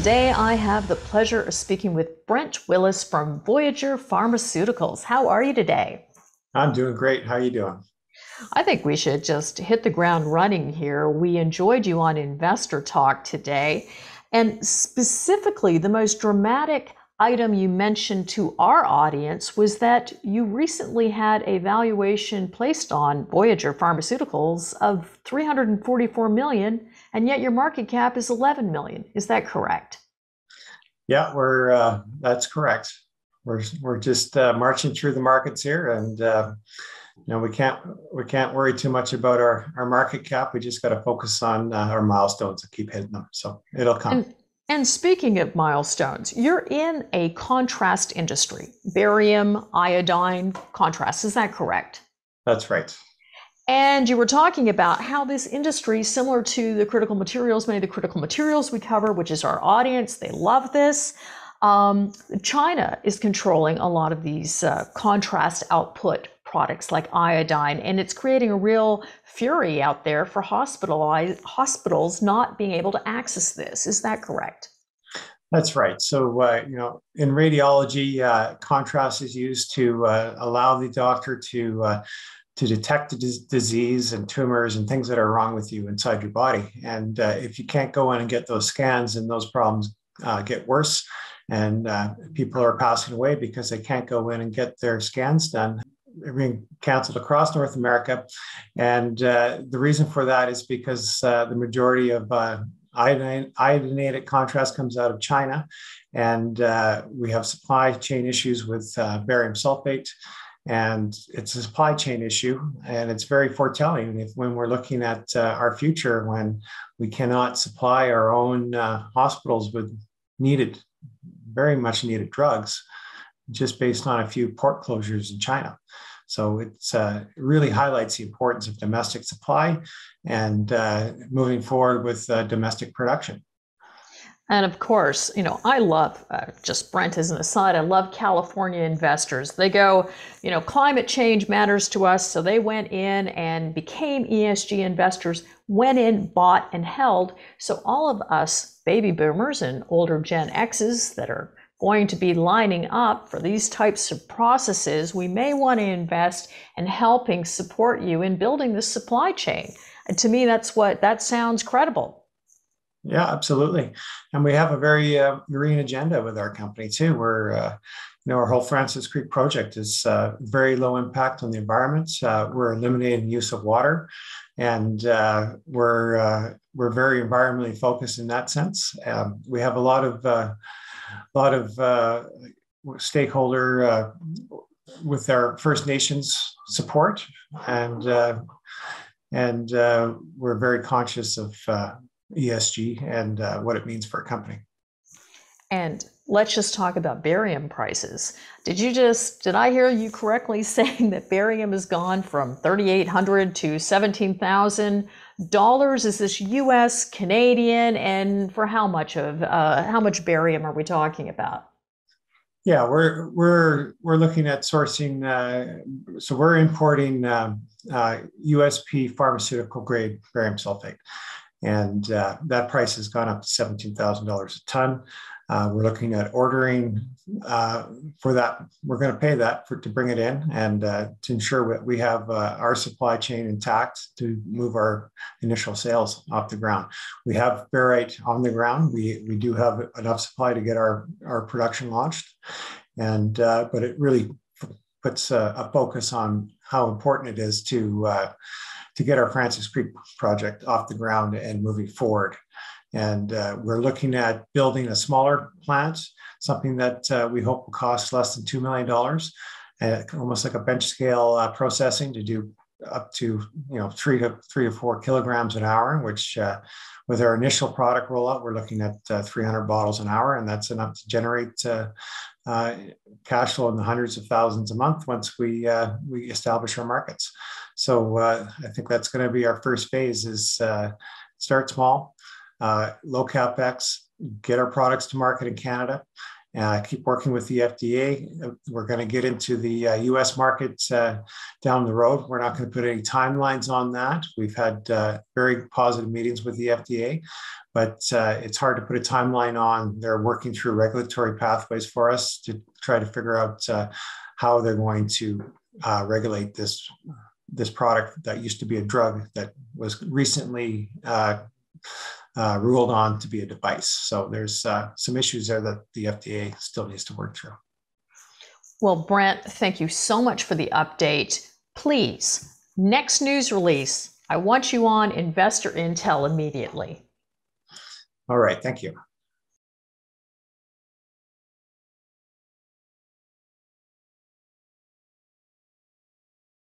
today I have the pleasure of speaking with Brent Willis from Voyageur Pharmaceuticals. How are you today? I'm doing great. How are you doing? I think we should just hit the ground running here. We enjoyed you on Investor Talk today. And specifically, the most dramatic item you mentioned to our audience was that you recently had a valuation placed on Voyageur Pharmaceuticals of 344 million, and yet your market cap is 11 million. Is that correct? Yeah, we're uh, that's correct. We're we're just uh, marching through the markets here, and uh, you know we can't we can't worry too much about our our market cap. We just got to focus on uh, our milestones and keep hitting them. So it'll come. And- and speaking of milestones, you're in a contrast industry, barium, iodine, contrast. Is that correct? That's right. And you were talking about how this industry, similar to the critical materials, many of the critical materials we cover, which is our audience, they love this. Um, China is controlling a lot of these uh, contrast output products like iodine, and it's creating a real fury out there for hospitals not being able to access this. Is that correct? That's right. So, uh, you know, in radiology, uh, contrast is used to uh, allow the doctor to uh, to detect the d- disease and tumors and things that are wrong with you inside your body. And uh, if you can't go in and get those scans, and those problems uh, get worse, and people are passing away because they can't go in and get their scans done being canceled across North America. And uh, the reason for that is because uh, the majority of uh, iodinated contrast comes out of China. And uh, we have supply chain issues with uh, barium sulfate. And it's a supply chain issue, and it's very foretelling if, when we're looking at uh, our future when we cannot supply our own hospitals with needed, very much needed drugs just based on a few port closures in China. So it's, uh, it really highlights the importance of domestic supply and uh, moving forward with uh, domestic production. And of course, you know, I love, uh, just Brent as an aside, I love California investors. They go, you know, climate change matters to us. So they went in and became ESG investors, went in, bought, and held. So all of us baby boomers and older Gen Xs that are going to be lining up for these types of processes, we may want to invest in helping support you in building the supply chain. And to me, that's what that sounds credible. Yeah, absolutely. And we have a very uh, green agenda with our company too. We're, uh, you know, our whole Frances Creek project is uh, very low impact on the environment. Uh, we're eliminating use of water, and uh, we're uh, we're very environmentally focused in that sense. Um, we have a lot of a lot of uh, stakeholder uh, with our First Nations support, and uh, and uh, we're very conscious of uh, ESG and uh, what it means for a company. And let's just talk about barium prices. Did you just did I hear you correctly saying that barium has gone from 3800 to 17,000 dollars? Is this US, Canadian and for how much of uh, how much barium are we talking about? Yeah, we're we're we're looking at sourcing. Uh, so we're importing um, uh, USP pharmaceutical grade barium sulfate, and uh, that price has gone up to seventeen thousand dollars a ton. Uh, we're looking at ordering uh, for that. We're going to pay that for to bring it in and uh, to ensure that we have uh, our supply chain intact to move our initial sales off the ground. We have barite on the ground. We we do have enough supply to get our our production launched, and uh, but it really puts a, a, focus on how important it is to uh, to get our Frances Creek project off the ground and moving forward. And uh, we're looking at building a smaller plant, something that uh, we hope will cost less than $2 million, uh, almost like a bench scale uh, processing to do up to you know three to three to four kilograms an hour, which uh, with our initial product rollout, we're looking at uh, 300 bottles an hour, and that's enough to generate cash flow in the hundreds of thousands a month once we we establish our markets. So I think that's going to be our first phase: is start small, uh, low capex, get our products to market in Canada, uh, keep working with the FDA. We're going to get into the uh, US market uh, down the road. We're not going to put any timelines on that. We've had uh, very positive meetings with the FDA, but uh, it's hard to put a timeline on. They're working through regulatory pathways for us to try to figure out uh, how they're going to regulate this this product that used to be a drug that was recently uh, ruled on to be a device. So there's uh, some issues there that the FDA still needs to work through. Well, Brent, thank you so much for the update. Please, next news release, I want you on Investor Intel immediately. All right, thank you.